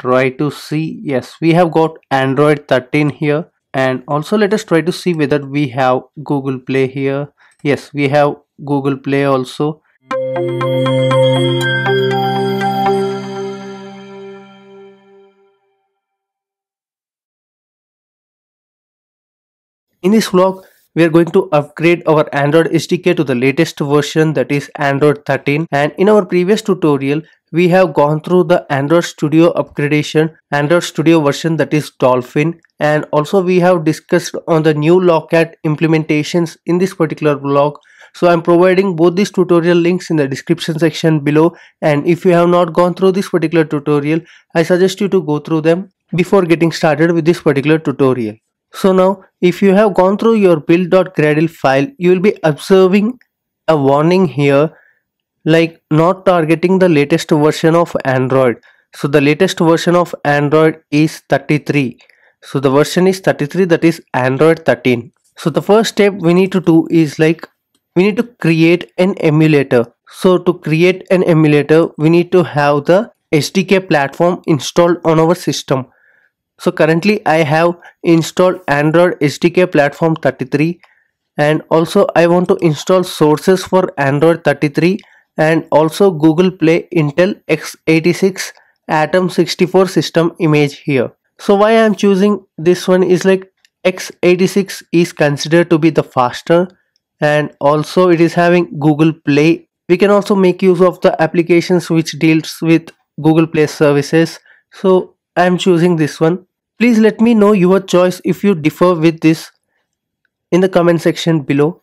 try to see. Yes we have got android 13 here. And also let us try to see whether we have google play here. Yes we have google play also. In this vlog we are going to upgrade our Android SDK to the latest version that is Android 13 and in our previous tutorial we have gone through the Android Studio upgradation Android Studio version that is Dolphin. And also we have discussed on the new Logcat implementations in this particular blog so I'm providing both these tutorial links in the description section below. And if you have not gone through this particular tutorial I suggest you to go through them before getting started with this particular tutorial. So now if you have gone through your build.gradle file you will be observing a warning here like not targeting the latest version of Android. So the latest version of Android is 33. So the version is 33 that is Android 13. So the first step we need to do is like we need to create an emulator. So to create an emulator we need to have the SDK platform installed on our system. So currently I have installed Android SDK platform 33 and also I want to install sources for Android 33 and also Google Play Intel x86 Atom 64 system image here. So why I am choosing this one is like x86 is considered to be the faster and also it is having Google Play. We can also make use of the applications which deals with Google Play services. So I am choosing this one Please let me know your choice if you differ with this in the comment section below.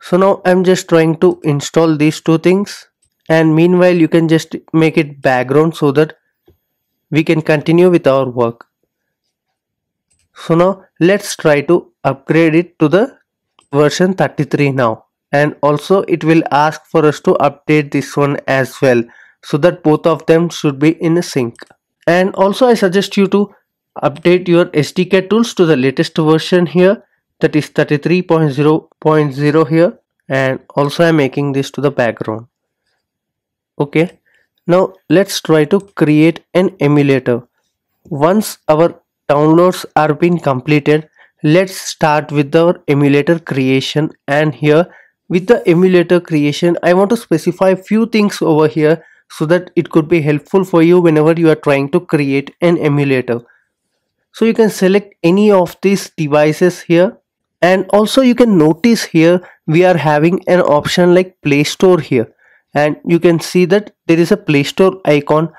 So now I'm just trying to install these two things and meanwhile you can just make it background so that we can continue with our work. So now let's try to upgrade it to the version 33 now and also it will ask for us to update this one as well so that both of them should be in sync and also I suggest you to update your SDK tools to the latest version here. That is 33.0.0 here. And also I'm making this to the background. Okay. Now let's try to create an emulator. Once our downloads are being completed let's start with our emulator creation. And here with the emulator creation I want to specify a few things over here so that it could be helpful for you whenever you are trying to create an emulator so you can select any of these devices here. And also you can notice here we are having an option like play store here. And you can see that there is a play store icon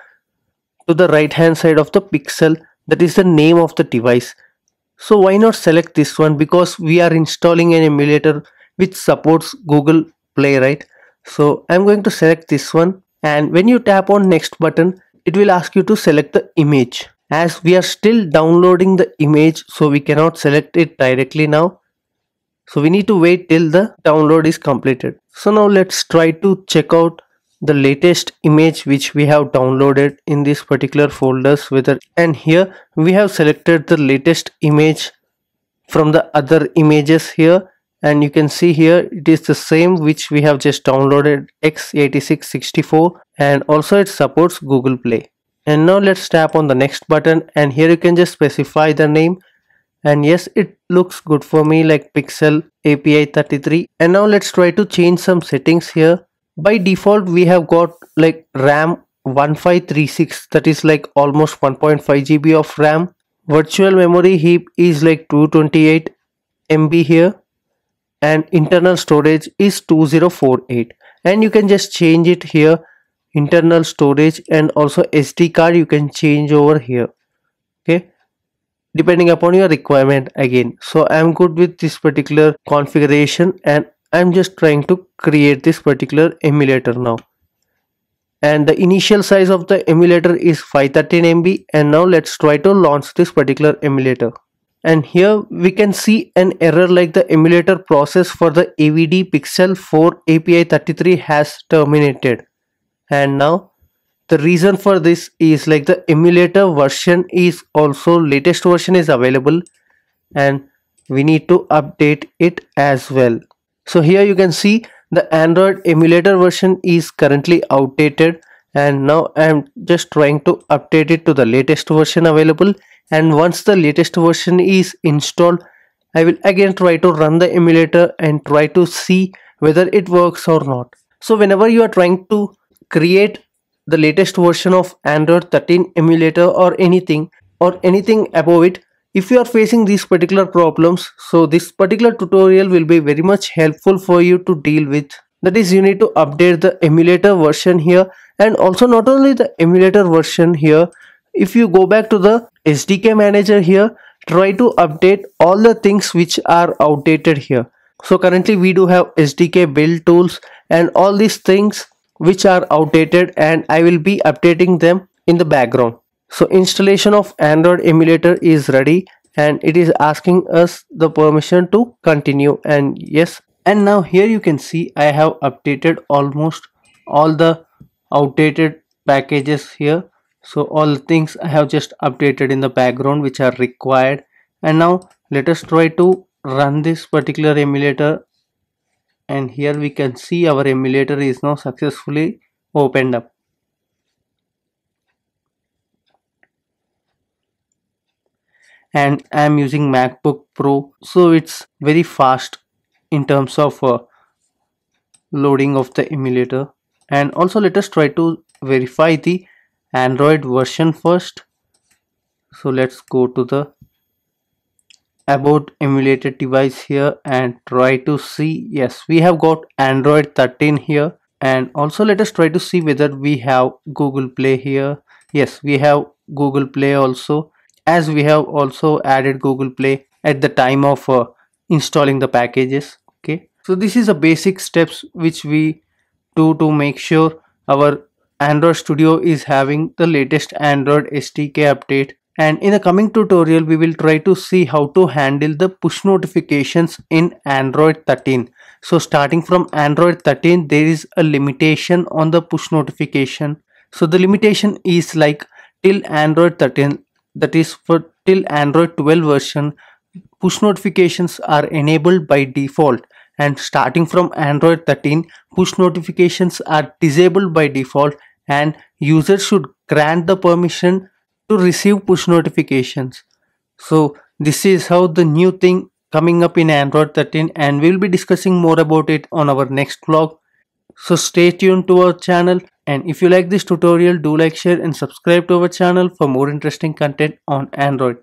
to the right hand side of the pixel. That is the name of the device. So why not select this one? Because we are installing an emulator which supports google play right? So i'm going to select this one. And when you tap on next button it will ask you to select the image as we are still downloading the image so we cannot select it directly now. So we need to wait till the download is completed. So now let's try to check out the latest image which we have downloaded in this particular folders whether and here we have selected the latest image from the other images here. And you can see here it is the same which we have just downloaded x8664 and also it supports google play and now let's tap on the next button and here you can just specify the name. And yes it looks good for me like pixel api 33 and now let's try to change some settings here. By default we have got like ram 1536 that is like almost 1.5 gb of ram. Virtual memory heap is like 228 mb here. And internal storage is 2048 and you can just change it here internal storage and also SD card you can change over here. Okay? Depending upon your requirement again. So I'm good with this particular configuration and I'm just trying to create this particular emulator now. And the initial size of the emulator is 513 MB and now let's try to launch this particular emulator. And here we can see an error like the emulator process for the AVD Pixel 4 API 33 has terminated and now the reason for this is like the emulator version is also latest version is available and we need to update it as well so here you can see the android emulator version is currently outdated and now I'm just trying to update it to the latest version available and once the latest version is installed I will again try to run the emulator and try to see whether it works or not. So whenever you are trying to create the latest version of Android 13 emulator or anything or anything above it. If you are facing these particular problems so this particular tutorial will be very much helpful for you to deal with. That is you need to update the emulator version here and also not only the emulator version here. If you go back to the SDK manager here try to update all the things which are outdated here. So currently we do have SDK build tools and all these things which are outdated and I will be updating them in the background. So installation of Android emulator is ready and it is asking us the permission to continue and yes. And now here you can see I have updated almost all the outdated packages here. So all things I have just updated in the background which are required. And now let us try to run this particular emulator and here we can see our emulator is now successfully opened up. And I am using MacBook Pro so it's very fast in terms of uh, loading of the emulator. And also let us try to verify the Android version first. So let's go to the about emulated device here and try to see. Yes we have got Android 13 here. And also let us try to see whether we have Google Play here. Yes we have Google Play also. As we have also added Google Play at the time of uh, installing the packages. Okay. So this is a basic steps which we do to make sure our Android Studio is having the latest Android SDK update and in the coming tutorial we will try to see how to handle the push notifications in Android 13. So starting from Android 13 there is a limitation on the push notification. So the limitation is like till Android 13 that is for till Android 12 version push notifications are enabled by default and starting from Android 13 push notifications are disabled by default and users should grant the permission to receive push notifications. So this is how the new thing coming up in Android 13 and we'll be discussing more about it on our next vlog. So stay tuned to our channel and if you like this tutorial do like share and subscribe to our channel for more interesting content on Android.